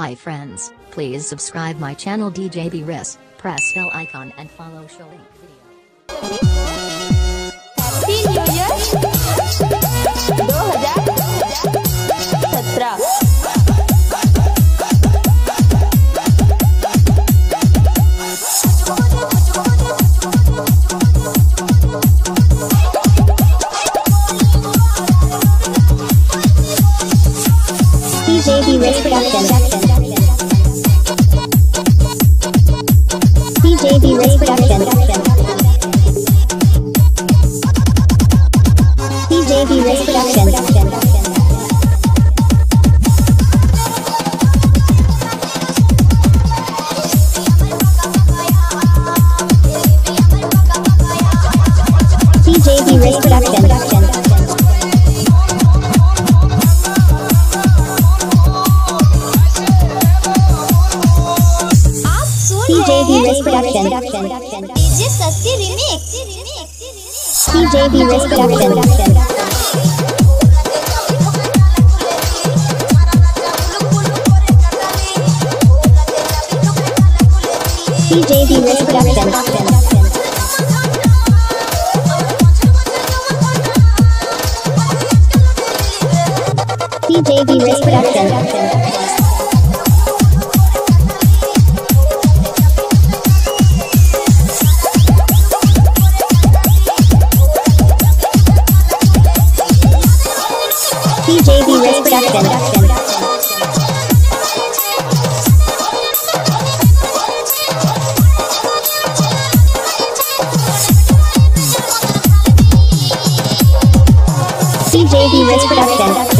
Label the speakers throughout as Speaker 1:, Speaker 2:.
Speaker 1: Hi friends, please subscribe my channel DJ Biresh, press bell icon and follow show link
Speaker 2: video. KB Race Production. DJ Biresh Production. DJ Sasti Remix. Risk Production. DJ Biresh Production. AB Race Production.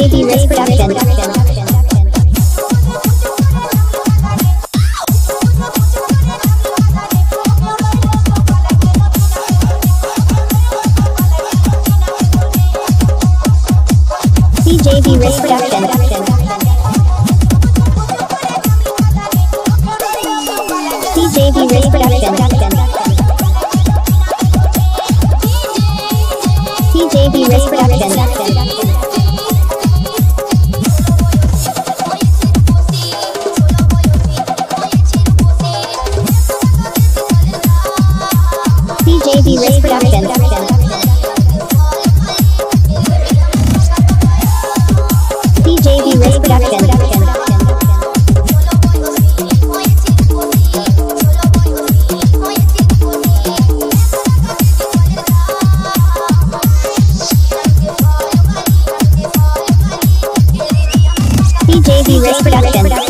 Speaker 2: Baby Riz Production. CJB Production. CJB Production. CJB Production. Blaze Productions. DJV Race Productions. DJV Race Productions.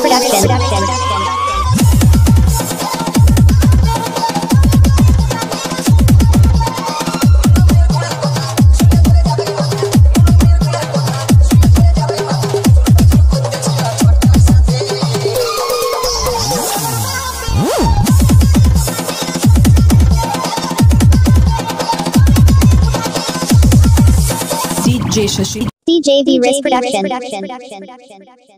Speaker 2: Brothers Production.
Speaker 3: DJ Shashi.
Speaker 2: DJ Biresh Production.